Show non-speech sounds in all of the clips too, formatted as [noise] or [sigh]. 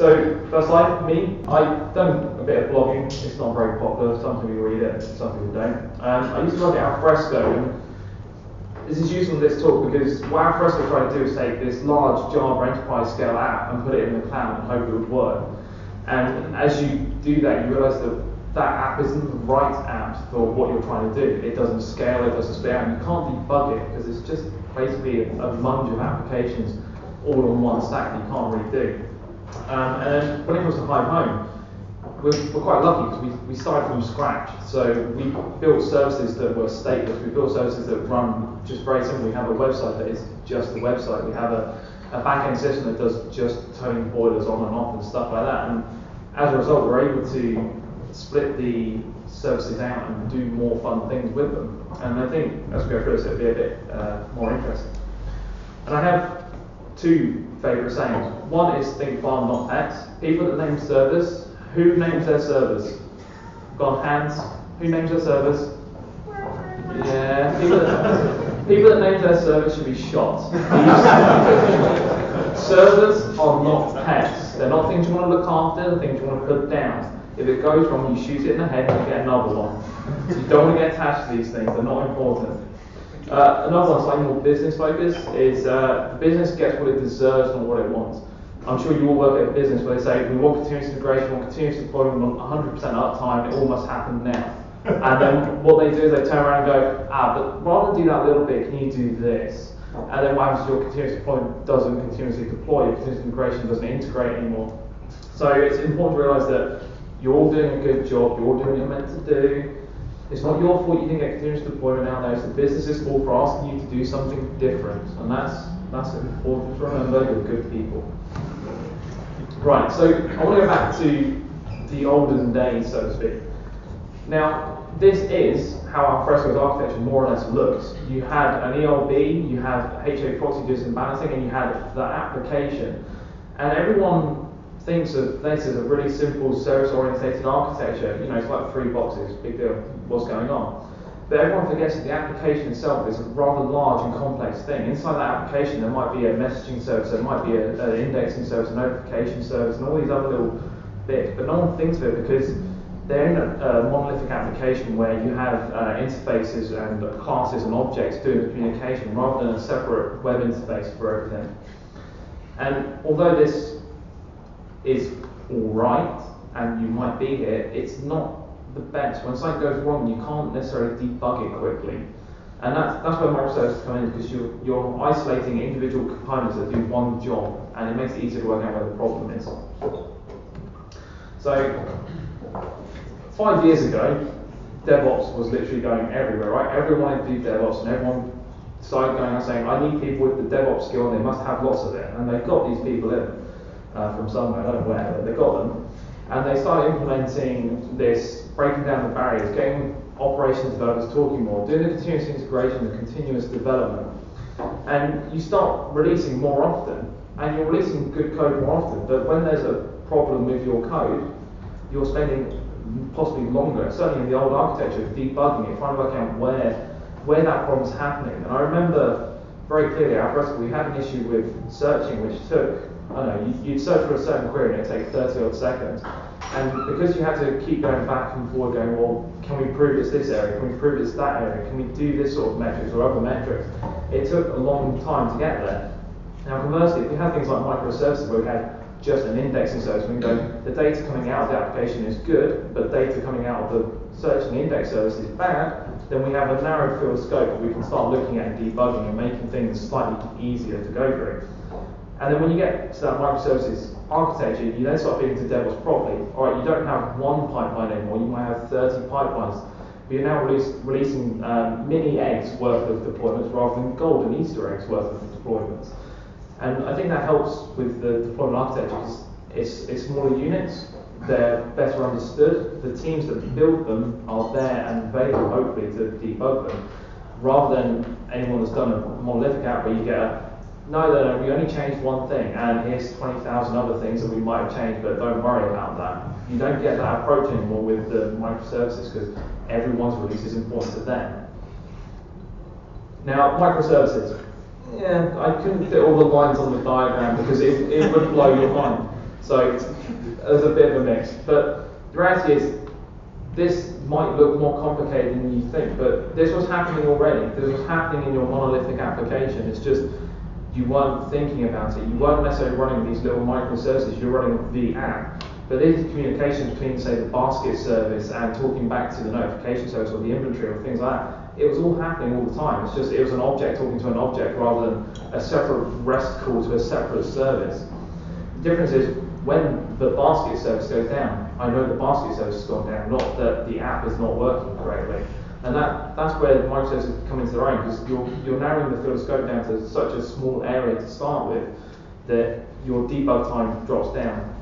So, first slide, me. I've done a bit of blogging. It's not very popular. Some people read it, some people don't. Um, I used to blog at Alfresco, and this is useful in this talk because what Alfresco tried to do is take this large Java enterprise scale app and put it in the cloud and hope it would work. And as you do that, you realize that that app isn't the right app for what you're trying to do. It doesn't scale, it doesn't out, and you can't debug it because it's just basically a, a of applications all on one stack that you can't really do. Um, and then when it comes to Hive Home, we're, we're quite lucky because we, we started from scratch. So we built services that were stateless. We built services that run just very simple. We have a website that is just the website. We have a, a back-end system that does just turning boilers on and off and stuff like that. And as a result, we're able to split the services out and do more fun things with them. And I think as we go through this, it'll be a bit uh, more interesting. And I have two favourite sayings. One is think farm, not pets. People that name servers, who names their servers? Gone hands. Who names their servers? Yeah, people that, people that name their servers should be shot. [laughs] servers are not pets. They're not things you want to look after, they're things you want to put down. If it goes wrong, you shoot it in the head and you get another one. You don't want to get attached to these things, they're not important. Uh, another one, slightly more business focus is uh, business gets what it deserves, not what it wants. I'm sure you all work at a business where they say we want continuous integration, we want continuous deployment, we want 100% uptime, it all must happen now. [laughs] and then what they do is they turn around and go, ah, but rather than do that little bit, can you do this? And then what happens is your continuous deployment doesn't continuously deploy, your continuous integration doesn't integrate anymore. So it's important to realize that you're all doing a good job, you're all doing what you're meant to do. It's not your fault you didn't get continuous deployment out there, it's the business's fault for asking you to do something different. And that's that's important to remember, you're good people. Right, so I want to go back to the olden days, so to speak. Now, this is how Alfresco's architecture more or less looks. You had an ELB, you have HA proxy disk balancing, and you had the application. And everyone thinks of this as a really simple service-oriented architecture. You know, it's like three boxes, big deal, what's going on. But everyone forgets that the application itself is a rather large and complex thing. Inside that application, there might be a messaging service, there might be an indexing service, a notification service, and all these other little bits. But no one thinks of it because they're in a, a monolithic application where you have uh, interfaces and classes and objects doing the communication rather than a separate web interface for everything. And although this is alright and you might be here, it's not the best. When something goes wrong, you can't necessarily debug it quickly. And that's, that's where microservices come in because you're, you're isolating individual components that do one job and it makes it easier to work out where the problem is. So, five years ago, DevOps was literally going everywhere, right? Everyone wanted to do DevOps and everyone started going and saying, I need people with the DevOps skill and they must have lots of it. And they've got these people in uh, from somewhere, I don't know where, but they got them. And they started implementing this, breaking down the barriers, getting operations developers talking more, doing the continuous integration, the continuous development. And you start releasing more often, and you're releasing good code more often, but when there's a problem with your code, you're spending possibly longer, certainly in the old architecture, debugging it, trying to work out where, where that problem's happening. And I remember very clearly at Bristol, we had an issue with searching, which took Don't know, you'd search for a certain query and it'd take 30 odd seconds. And because you had to keep going back and forward, going, well, can we prove it's this area? Can we prove it's that area? Can we do this sort of metrics or other metrics? It took a long time to get there. Now, conversely, if we have things like microservices where we had just an indexing service, we can go, the data coming out of the application is good, but data coming out of the search and the index service is bad, then we have a narrow field scope we can start looking at and debugging and making things slightly easier to go through. And then when you get to that microservices architecture, you then start feeding to DevOps properly. All right, you don't have one pipeline anymore, you might have 30 pipelines. But you're now release, releasing um, mini eggs worth of deployments rather than golden Easter eggs worth of deployments. And I think that helps with the deployment architecture because it's, it's smaller units, they're better understood, the teams that build them are there and available hopefully to debug them, rather than anyone that's done a monolithic app where you get a no, no, no, we only changed one thing, and here's 20,000 other things that we might have changed, but don't worry about that. You don't get that approach anymore with the microservices because everyone's release is important to them. Now, microservices. Yeah, I couldn't fit all the lines on the diagram because it, it would blow your mind. So there's a bit of a mix. But the reality is, this might look more complicated than you think, but this was happening already. This was happening in your monolithic application. It's just you weren't thinking about it. You weren't necessarily running these little microservices. You're running the app. But these communications between, say, the basket service and talking back to the notification service or the inventory or things like that, it was all happening all the time. It's just it was an object talking to an object rather than a separate REST call to a separate service. The difference is when the basket service goes down, I know the basket service has gone down, not that the app is not working correctly. And that, that's where microservices come into their own because you're, you're narrowing the field of scope down to such a small area to start with that your debug time drops down.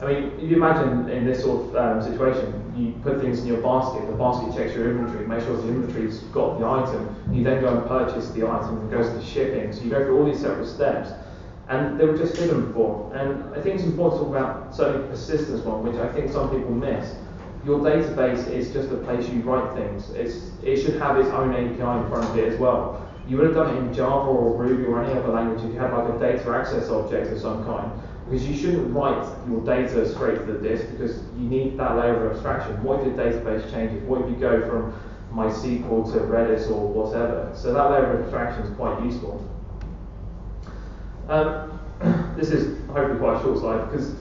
I mean, you imagine in this sort of um, situation, you put things in your basket, the basket checks your inventory, makes sure the inventory's got the item, you then go and purchase the item and it goes to shipping. So you go through all these separate steps. And they were just hidden before. And I think it's important to talk about certainly persistence one, which I think some people miss. Your database is just a place you write things. It's, it should have its own API in front of it as well. You would have done it in Java or Ruby or any other language if you had like a data access object of some kind. Because you shouldn't write your data straight to the disk because you need that layer of abstraction. What if your database changes? What if you go from MySQL to Redis or whatever? So that layer of abstraction is quite useful. Um, [clears throat] this is hopefully quite a short slide because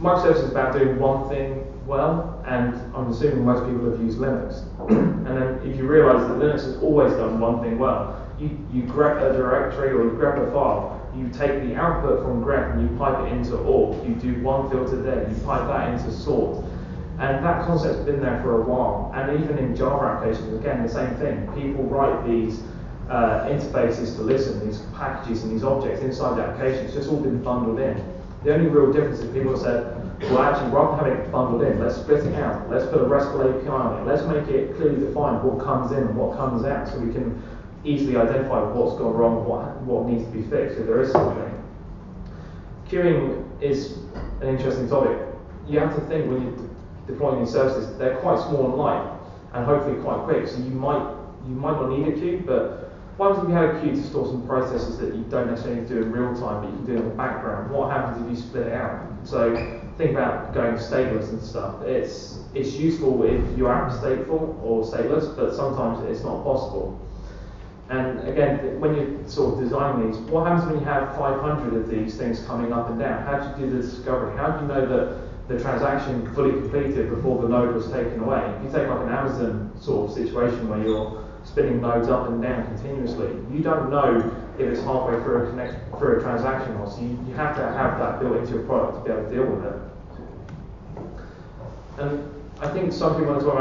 microservices is about doing one thing well, and I'm assuming most people have used Linux. and then if you realize that Linux has always done one thing well, you, you grep a directory or you grep a file, you take the output from grep and you pipe it into awk, you do one filter there, you pipe that into sort. And that concept's been there for a while. And even in Java applications, again, the same thing. People write these uh, interfaces to listen, these packages and these objects inside the application. It's just all been bundled in. The only real difference is people have said, well, actually, rather than having it bundled in, let's split it out. Let's put a RESTful API on it. Let's make it clearly defined what comes in and what comes out so we can easily identify what's gone wrong, what, what needs to be fixed if there is something. Queuing is an interesting topic. You have to think when you're deploying these services, they're quite small and light and hopefully quite quick. So you might you might not need a queue, but happens if you have a queue to store some processes that you don't necessarily need to do in real time, but you can do in the background? What happens if you split it out? So think about going stateless and stuff. It's it's useful if your app stateful or stateless, but sometimes it's not possible. And again, when you're sort of designing these, what happens when you have 500 of these things coming up and down? How do you do the discovery? How do you know that the transaction fully completed before the node was taken away? If you take like an Amazon sort of situation where you're spinning nodes up and down continuously, you don't know if it's halfway through a connect through a transaction or so you, you have to have that built into your product to be able to deal with it. And I think some people as well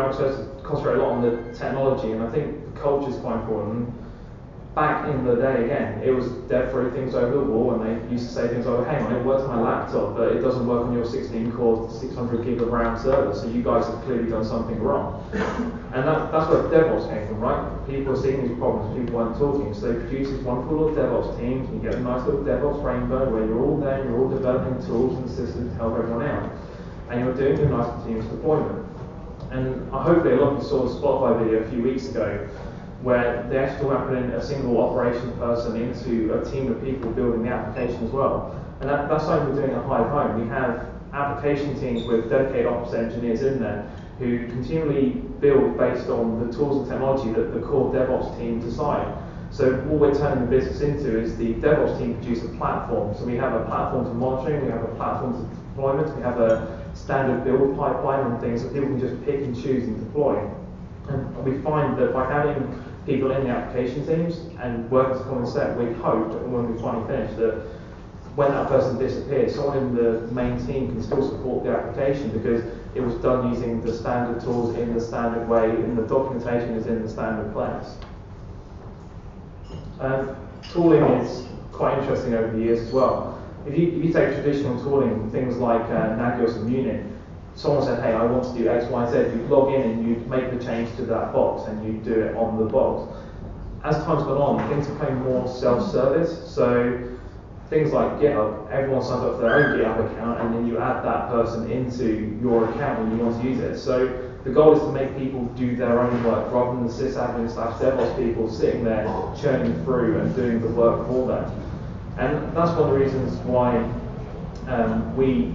concentrate a lot on the technology, and I think the culture is quite important back in the day, again, it was dev throw things over the wall, and they used to say things like, hang on, it works on my laptop, but it doesn't work on your 16 core, 600 gig of RAM server, so you guys have clearly done something wrong. [laughs] and that, that's where DevOps came from, right? People were seeing these problems, people weren't talking, so they produced these wonderful little DevOps teams, and you get a nice little DevOps rainbow where you're all there, you're all developing tools and systems to help everyone out. And you're doing a nice continuous deployment. And hopefully a lot of you saw the Spotify video a few weeks ago where they actually talk about putting a single operations person into a team of people building the application as well. And that, that's something we're doing at Hive Home. We have application teams with dedicated ops engineers in there who continually build based on the tools and technology that the core DevOps team decide. So what we're turning the business into is the DevOps team produce a platform. So we have a platform for monitoring, we have a platform for deployment, we have a standard build pipeline and things that people can just pick and choose and deploy. And we find that by having people in the application teams and work a common set, we hope when we finally finish that when that person disappears, someone in the main team can still support the application because it was done using the standard tools in the standard way and the documentation is in the standard place. Um, tooling is quite interesting over the years as well. If you, if you take traditional tooling, things like uh, Nagios and Munin, someone said, hey, I want to do X, Y, Z, you log in and you make the change to that box and you do it on the box. As time's gone on, things have become more self-service. So things like GitHub, everyone signs up for their own GitHub account and then you add that person into your account when you want to use it. So the goal is to make people do their own work rather than the sysadmin slash DevOps people sitting there churning through and doing the work for them. And that's one of the reasons why um, we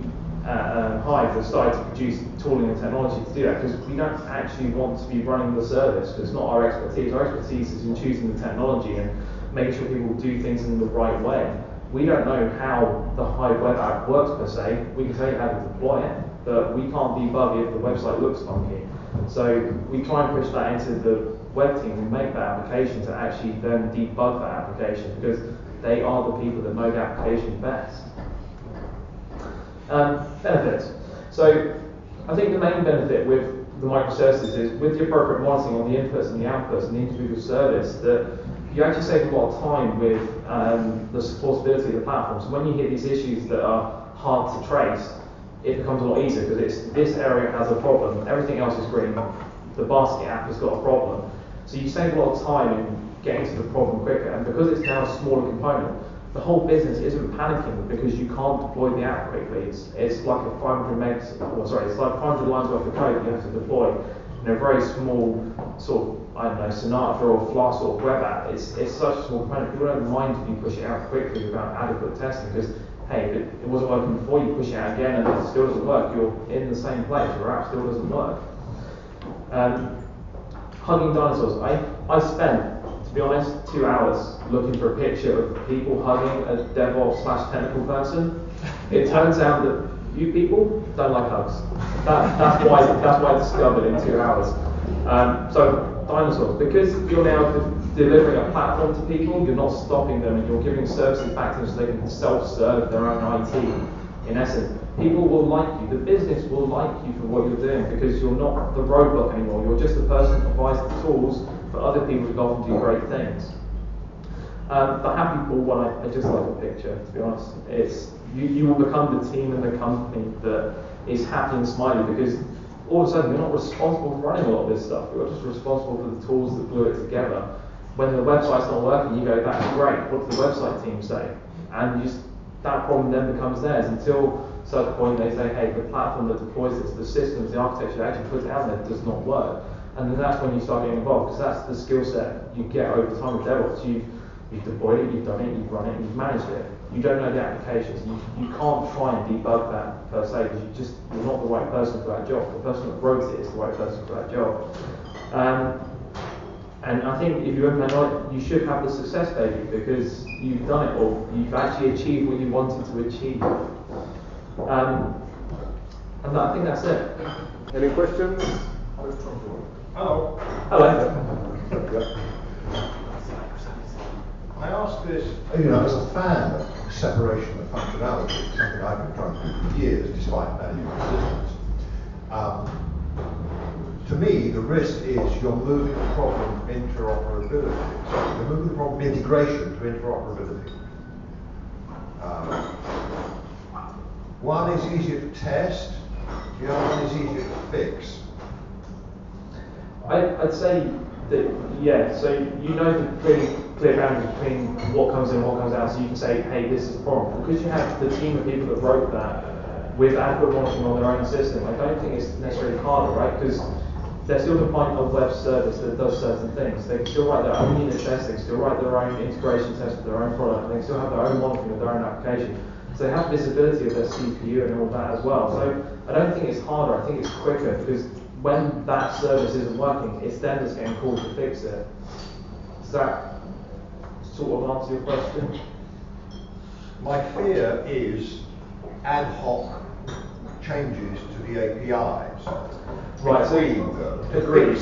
uh, um, Hive started to produce tooling and technology to do that because we don't actually want to be running the service it's not our expertise. Our expertise is in choosing the technology and making sure people do things in the right way. We don't know how the Hive web app works per se. We can tell you how to deploy it, but we can't debug if the website looks funky. So we try and push that into the web team and make that application to actually then debug that application because they are the people that know the application best. Um, benefits. So I think the main benefit with the microservices is with the appropriate monitoring on the inputs and the outputs and the individual service that you actually save a lot of time with um, the supportability of the platform. So when you hit these issues that are hard to trace, it becomes a lot easier because it's this area has a problem, everything else is green. The basket app has got a problem. So you save a lot of time in getting to the problem quicker, and because it's now a smaller component, the whole business isn't panicking because you can't deploy the app quickly. It's, it's like a 500 megs, or sorry, it's like 500 lines worth of code you have to deploy in a very small sort of, I don't know, Sinatra or Flask or web app. It's, it's such a small component. People don't mind if you push it out quickly without adequate testing because, hey, if it, it wasn't working before, you push it out again and it still doesn't work, you're in the same place. Your app still doesn't work. Um, hugging dinosaurs. I, I spent be honest, two hours looking for a picture of people hugging a DevOps slash technical person. It turns out that you people don't like hugs. That, that's why that's why I discovered in two hours. Um, so dinosaurs, because you're now delivering a platform to people, you're not stopping them, and you're giving services back to them so they can self-serve their own IT. In essence, people will like you. The business will like you for what you're doing because you're not the roadblock anymore. You're just the person who provides the tools for other people to go off and do great things. Um, the happy ball one, I, I, just like the picture, to be honest. It's you, you will become the team and the company that is happy and smiley because all of a sudden you're not responsible for running a lot of this stuff. You're just responsible for the tools that glue it together. When the website's not working, you go, that's great. What does the website team say? And just, that problem then becomes theirs until such point they say, hey, the platform that deploys this, the systems, the architecture that actually puts it out there does not work. And then that's when you start getting involved because that's the skill set you get over time with DevOps. You've, you've deployed it, you've done it, you've run it, you've managed it. You don't know the applications. You, you can't try and debug that per se because you just you're not the right person for that job. The person that wrote it is the right person for that job. Um, and I think if you implement it, you should have the success baby because you've done it or you've actually achieved what you wanted to achieve. Um, and I think that's it. Any questions? Hello. Hello. I asked this. You know, as a fan of separation of functionality, something I've been trying to do for years, despite managing resistance. Um, to me, the risk is you're moving the problem from interoperability. Sorry, you're moving the problem from integration to interoperability. Um, one is easier to test, the other one is easier to fix. I, would say that, yeah, so you know the pretty clear boundary between what comes in and what comes out, so you can say, hey, this is a problem. Because you have the team of people that wrote that with adequate monitoring on their own system, I don't think it's necessarily harder, right? Because they're still deploying a web service that does certain things. They can still write their own unit tests, they still write their own integration tests for their own product, and they still have their own monitoring of their own application. So they have visibility of their CPU and all that as well. So I don't think it's harder, I think it's quicker because when that service isn't working, it's then just getting called to fix it. Does that sort of answer your question? My fear is ad hoc changes to the APIs. Right, so agreed.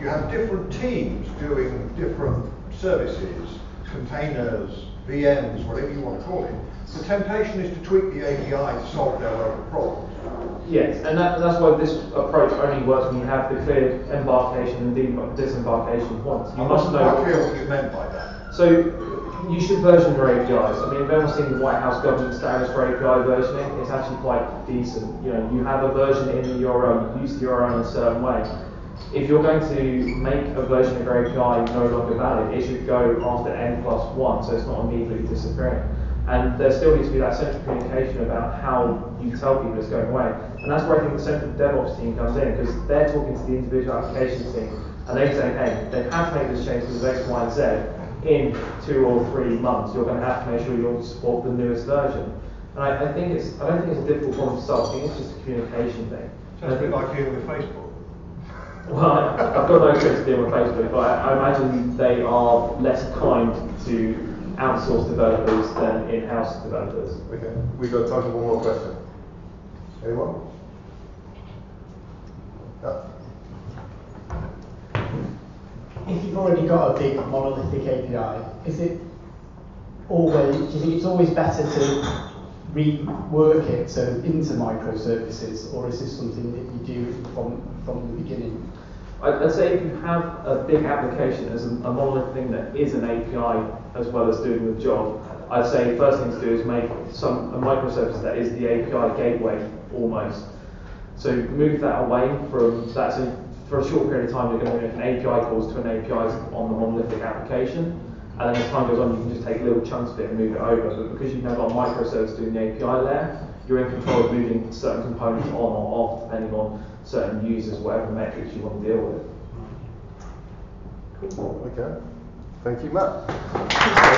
You have different teams doing different services, containers, VMs, whatever you want to call it. The temptation is to tweak the API to solve their local problems. Yes, and that, that's why this approach only works when you have the clear embarkation and disembarkation points. You I must know. clear what you meant by that. So you should version your APIs. I mean, if anyone's seen the White House government standards for API versioning, it's actually quite decent. You know, you have a version in the URL, you use the URL in a certain way. If you're going to make a version of your API no longer valid, it should go after n plus one, so it's not immediately disappearing. And there still needs to be that central communication about how you tell people it's going away. And that's where I think the central DevOps team comes in, because they're talking to the individual application team, and they say, hey, they have to make this change because of X, Y, and Z. In two or three months, you're going to have to make sure you support the newest version. And I, I think it's, I don't think it's a difficult problem to solve, I think it's just a communication thing. Sounds I a bit like dealing with Facebook. Well, I've got no experience dealing with Facebook, but I, I imagine they are less kind to outsourced developers than in-house developers. Okay, we've got time for one more question. Anyone? No? If you've already got a big monolithic API, is it always, do you think it's always better to rework it so into microservices, or is this something that you do from, from the beginning? I'd I'd say if you have a big application as a a thing that is an API as well as doing the job, I'd say first thing to do is make some a microservice that is the API gateway almost. So move that away from that. So for a short period of time, you're going to make an API calls to an API on the monolithic application, and then as time goes on, you can just take little chunks of it and move it over. But because you've now got a microservice doing the API layer, you're in control of moving certain components on or off depending on certain users, whatever metrics you want to deal with. Okay. Thank you, Matt. [laughs]